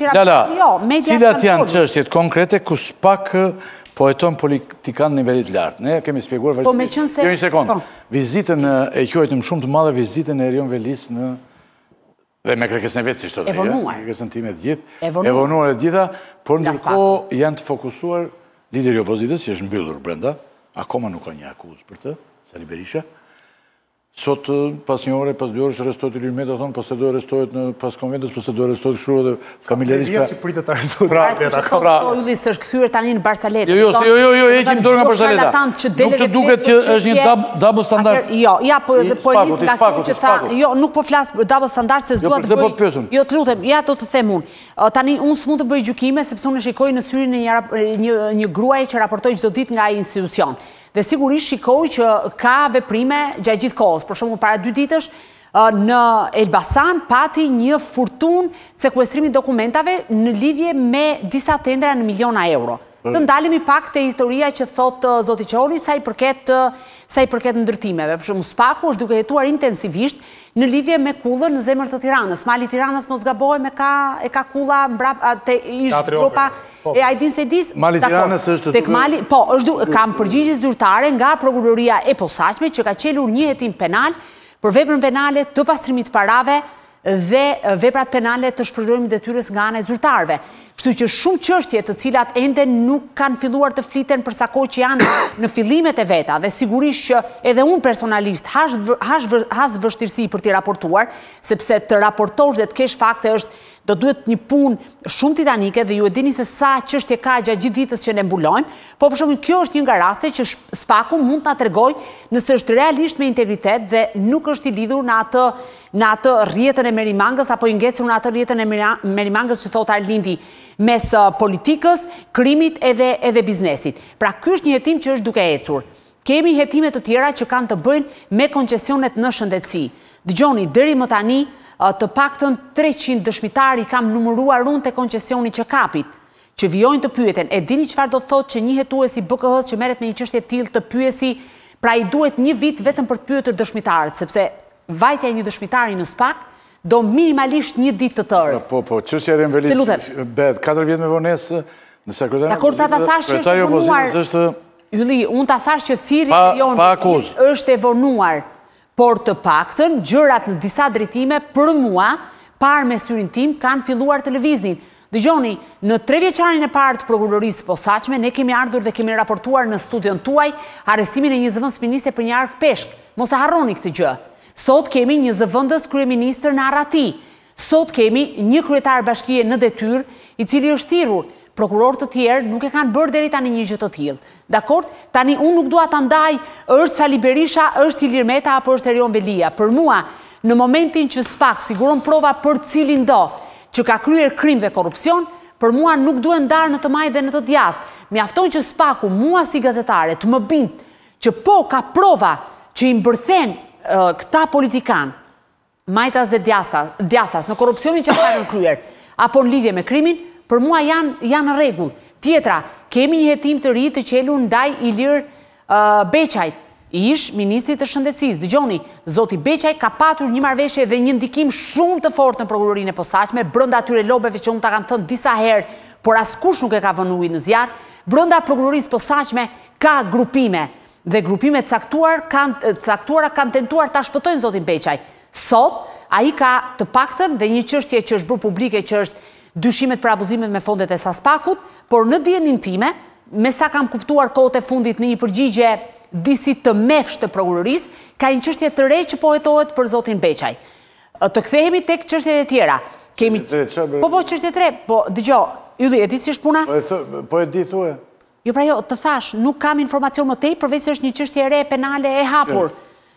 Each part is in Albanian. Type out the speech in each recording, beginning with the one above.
Lala, jo, cilat janë çështjet konkrete ku spak po heton politikanë të nivelit të lartë? Ne kemi shpjeguar vërgjit. Po meqenëse... Jo, një sekundë. Po. Vizitën e quajtëm më shumë të madhe, vizitën e Erion Velisë në... Dhe me kërkesën e vet, siç të thashë. E vonuar. Kërkesën time gjithë. E vonuar. E vonuar e gjitha. Por ndërkohë janë të fokusuar lideri i opozitës, që është mbyllur brenda. Akoma nuk ka një akuzë për të, Sali Berisha. Sot, pas një ore, pas dy orësh, arrestohet Ilir Meta, thonë, pas të do arrestohet pas konventës, pas të do arrestohet kështu edhe familjarisht. Ka tre vjet që pret të arrestohet pra, Ilir Meta. Pra, pra, pra, Ilir së është kthyer tani në barsaletë. Jo, jo, jo, jo, heqim dorë nga barsaleta. Nuk të duket që është një double standard. Jo, ja, po e po e nis nga këtu që tha, jo, nuk po flas double standard, se s'dua jo, të po bëj, jo, të lutem, ja, do të them unë. Tani, unë s'mund të bëj gjykime, sepse unë e shikoj në syrin e një gruaj që raportoj çdo ditë nga institucion. Dhe sigurisht shikoj që ka veprime gjatë gjithë kohës. Për shembull para dy ditësh, në Elbasan pati një furtunë sekuestrimi dokumentave në lidhje me disa tendera në miliona euro. Mm. Të ndalemi pak te historia që thotë uh, Zoti Qori sa i përket, uh, sa i përket ndërtimeve. Për shembull spaku është duke hetuar intensivisht Në lidhje me kullën në zemër të Tiranës, mali i Tiranës mos gabohem e ka e ka kulla mbrapa te ish gropa e Ajdin Sejdisë. Mali i Tiranës është tek mali, po, është kam përgjigje zyrtare nga prokuroria e posaçme që ka çelur një hetim penal për veprën penale të pastrimit të parave dhe veprat penale të shpërdorimit të detyrës nga ana e zyrtarëve. Kështu që shumë çështje të cilat ende nuk kanë filluar të fliten për sa kohë që janë në fillimet e veta dhe sigurisht që edhe unë personalisht has has has vështirësi për t'i raportuar, sepse të raportosh dhe të kesh fakte është do të duhet një punë shumë titanike dhe ju e dini se sa çështje ka gjatë gjithë ditës që ne mbulojmë, po për shembull kjo është një nga raste që spaku mund ta tregojë nëse është realisht me integritet dhe nuk është i lidhur në atë në atë rrjetën e Merimangës apo i ngecur në atë rrjetën e Merimangës që thotë Arlindi mes politikës, krimit edhe edhe biznesit. Pra ky është një hetim që është duke ecur. Kemi hetime të tjera që kanë të bëjnë me koncesionet në shëndetësi. Dëgjoni, deri më tani të paktën 300 dëshmitarë i kam numëruar unë te koncesioni i çekapit. që vijojnë të pyeten, e dini çfarë do të thotë që një hetues i BKH-së që merret me një çështje të tillë të pyesë, pra i duhet një vit vetëm për të pyetur dëshmitarët, sepse vajtja e një dëshmitari në spak do minimalisht një ditë të tërë. Po, po, çështja e Erion Velisë. Të lutem. Bëhet 4 vjet me vonesë. Në sekretariat. Dakord, pra ta thashë që është vonuar. Ylli, unë ta thashë që thirrja jonë është e vonuar. Por të paktën gjërat në disa drejtime për mua, parë me syrin tim, kanë filluar të lëvizin. Dëgjoni, në trevjeçarin e parë të prokurorisë së posaçme, ne kemi ardhur dhe kemi raportuar në studion tuaj arrestimin e një zëvendësministre për një arkë peshku. Mos e harroni këtë gjë. Sot kemi një zëvendës kryeministër në arrati. Sot kemi një kryetar bashkie në detyrë, i cili është thirrur, prokurorë të tjerë nuk e kanë bërë deri tani një gjë të tillë. Dakord? Tani unë nuk dua ta ndaj, është Sali Berisha, është Ilir Meta apo është Erion Veliaj. Për mua, në momentin që spak siguron prova për cilindo që ka kryer krim dhe korrupsion, për mua nuk duhet ndarë në të majtë dhe në të djathtë. Mjafton që spaku mua si gazetare të më bindë që po ka prova që i mbërthen këta politikanë majtas dhe djathas, në korrupsionin që ata kanë kryer, apo në lidhje me krimin, për mua janë janë rregull. Tjetra, kemi një hetim të ri të çelur ndaj Ilir Beqajt, ish ministrit të Shëndetësisë. Dëgjoni, zoti Beqaj ka patur një marrëveshje dhe një ndikim shumë të fortë në prokurorinë e posaçme, brenda atyre lobeve që unë ta kam thënë disa herë, por askush nuk e ka vënë ujë në zjarr, brenda prokurorisë posaçme ka grupime, dhe grupime të caktuar kanë të caktuara kanë tentuar ta shpëtojnë zotin Beqaj. Sot ai ka të paktën dhe një çështje që është bërë publike që është dyshimet për abuzimet me fondet e Saspakut, por në dijeninë time, me sa kam kuptuar kohët e fundit në një përgjigje disi të mefshtë të prokurorisë, ka një çështje të re që po hetohet për zotin Beqaj. Të kthehemi tek çështjet e tjera. Kemi Po po çështje të re, po dëgjo, Ylli, e di si është puna? Po e di thue. Jo pra jo, të thash, nuk kam informacion më tej, përveç se është një çështje e re penale e hapur.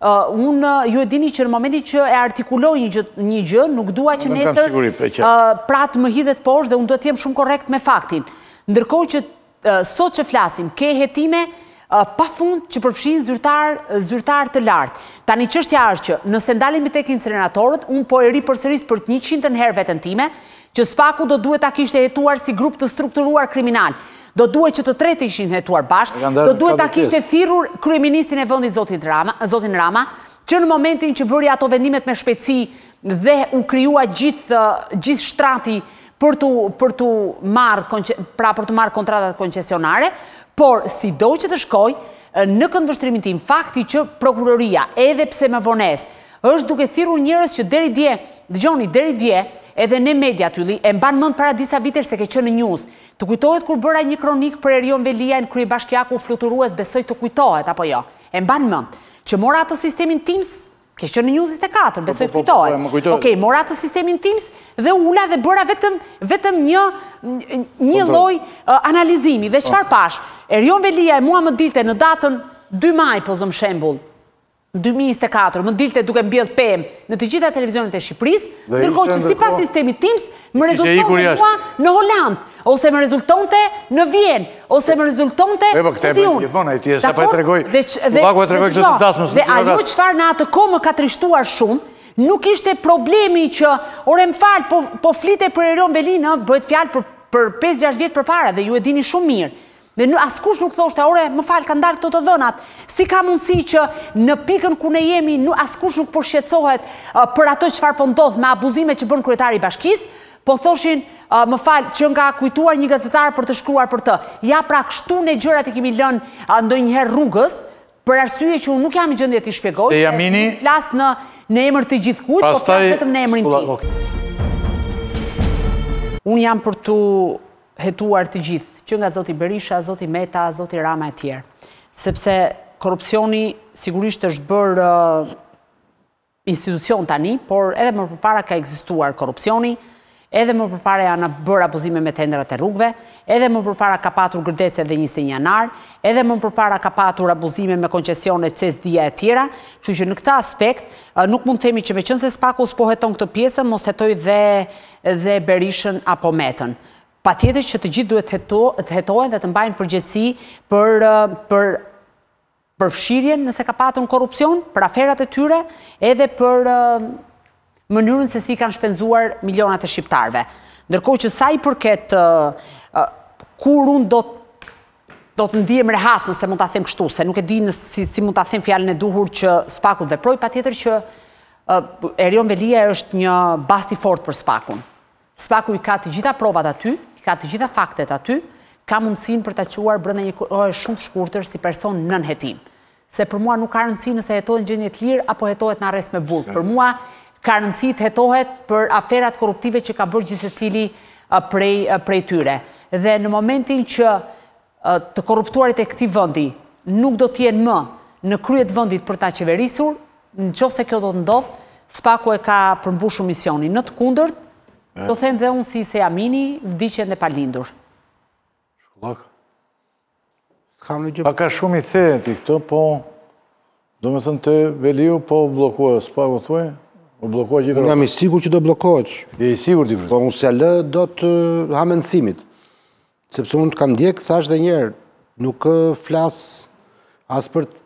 Unë, ju e dini që në momentin që e artikuloj një gjë, nuk dua që nesër pra të më hidhet poshtë dhe unë duhet të jem shumë korrekt me faktin. Ndërkohë që sot që flasim, ke hetime pa fund që përfshijnë zyrtarë të lartë. Tani çështja është që nëse ndalemi tek inceneratorët, unë po e ripërsëris për të njëqindtën herë veten time, që Spaku do duhet ta kishte hetuar si grup të strukturuar kriminal, do duhet që të tretë të ishin hetuar bashkë, do duhet ta kishte thirrur kryeministrin e vendit zotin Rama, zotin Rama, që në momentin që bëri ato vendimet me shpejtësi dhe u krijua gjithë gjithë shtrati për të për të marrë pra për të marrë kontratat koncesionare, por sido që të shkojë, në këndvështrimin tim fakti që prokuroria edhe pse me vonesë Është duke thirrur njerëz që deri dje, dëgjoni, deri dje, edhe ne mediat Ylli, e mban mend para disa vitesh se ke qenë në news. Të kujtohet kur bëra një kronikë për Erion Veliajn, kryebashkiaku fluturues besoj të kujtohet apo jo. E mban mend. Që mora atë sistemin TIMS, ke qenë në news 24, po, besoj po, të po, kujtohet. Më kujtohet. Okej, mora atë sistemin TIMS dhe ula dhe bëra vetëm vetëm një një lloj analizimi dhe çfarë pashë? Erion Veliaj mua më dilte në datën 2 maj, po zëm shembull, dy mijë e njëzet e katër më dilte duke mbjellë pemë në të gjitha televizionet e Shqipërisë, ndërkohë që sipas sistemit TIMS më rezultonte mua në Holandë, ose më rezultonte në Vjenë, ose më rezultonte në Diun. Dhe ajo çfarë në atë kohë më ka trishtuar shumë, nuk ishte problemi që, ore më fal, po, po flite për Erion Velinë, bëhet fjalë për për 5-6 vjet përpara dhe ju e dini shumë mirë. Dhe askush nuk thoshte, ore, më fal, kanë dalë këto të dhënat. Si ka mundësi që në pikën ku ne jemi, askush nuk po shqetësohet për atë çfarë po ndodh me abuzimet që bën kryetari i bashkisë, po thoshin, më fal, që na u kujtua një gazetar për të shkruar për të. Ja pra kështu ne gjërat i kemi lënë ndonjëherë rrugës, për arsye që unë nuk jam në gjendje t'i shpjegoj, Sejamini flet në, në emër të gjithkujt, po flas vetëm në emrin tim. Unë jam për t'u hetuar të gjithë, që nga zoti Berisha, zoti Meta, zoti Rama e tjerë. Sepse korrupsioni sigurisht është bërë institucion tani, por edhe më përpara ka ekzistuar korrupsioni, edhe më përpara janë bërë abuzime me tenderat e rrugëve, edhe më përpara ka patur Gërdec dhe njëzet e një janar, edhe më përpara ka patur abuzime me koncesione CEZ, DIA e tjera, kështu që në këtë aspekt nuk mund të themi që meqenëse SPAK-u s'po heton këtë pjesën, mos të hetojë dhe nështë, dhe Berishën apo Metën. Patjetër që të gjithë duhet të hetohen dhe të mbajnë përgjegjësi për për përfshirjen nëse ka patur në korrupsion, për aferat e tyre, edhe për mënyrën se si kanë shpenzuar milionat e shqiptarëve. Ndërkohë që sa i përket kur unë do të do të ndihem rehat nëse mund ta them kështu, se nuk e di si si mund ta them fjalën e duhur që SPAK-u të veprojë, patjetër që Erion Veliaj është një bast i fortë për SPAK-un. SPAK-u i ka të gjitha provat aty, i ka të gjitha faktet aty, ka mundësinë për ta çuar brenda një kohe shumë të shkurtër si person nën hetim. Se për mua nuk ka rëndësi nëse hetohet në gjendje të lirë apo hetohet në arrest me burg. Për mua ka rëndësi të hetohet për aferat korruptive që ka bërë gjithsecili prej tyre. Dhe në momentin që Të korruptuarit e këtij vendi nuk do të jenë më në krye të vendit për ta qeverisur, në qoftë se kjo do të ndodhë, SPAK-u e ka përmbushur misionin. Në të kundërt, do them dhe unë si Sejamini, vdiq e palindur. Shkullaku. Kam një gjë. Pak a shumë i the ti këto, po domethënë te Veliaj, po u bllokua SPAK-u thuaj, u bllokua gjithë. Jam i sigurt që do bllokohet. Je i sigurt ti për. Po unë s'e lë dot hamendësimit. Sepse unë të kam ndjekë, thashë dhe njëherë, nuk flas as për ta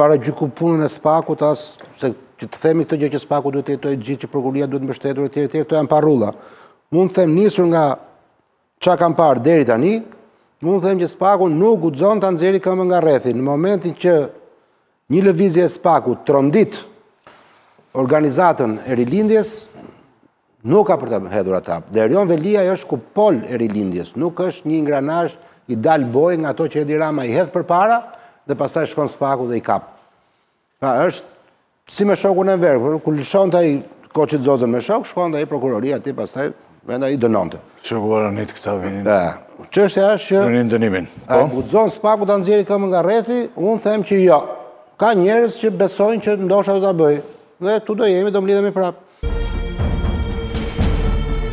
paragjyku punën e SPAK-ut, as se që të themi këtë gjë që SPAK-u duhet t'i hetojë të gjithë, që prokuroria duhet mbështetur e tjerë, e tjerë, këto janë parulla. Mund të them nisur nga ça kam parë deri tani, mund të them që SPAK-u nuk guxon ta nxjerri këmbën nga rrethi. Në momentin që një lëvizje e SPAK-ut trondit organizatën e Rilindjes, Nuk ka për ta hedhur atë. Dhe Erion Veliaj është kupolë e Rilindjes, nuk është një ingranazh i dalë boje nga ato që Edi Rama i hedh përpara dhe pastaj shkon SPAK-u dhe i kap. Pra është si me shokun Enver, por kur lëshonte ai Koçi Xoxen me shokë, shkonte ai prokurori i tij pastaj brenda i dënonte. Që ku arë njëtë këta vinin? Da, që është e ashtë që... Vinin dënimin. A po guxon SPAK-u ta nxjerri këmbën nga rrethi, unë them që jo. Ka njerëz që besojnë që ndoshta do ta bëjë. Dhe këtu do jemi, do mblidhemi prapë.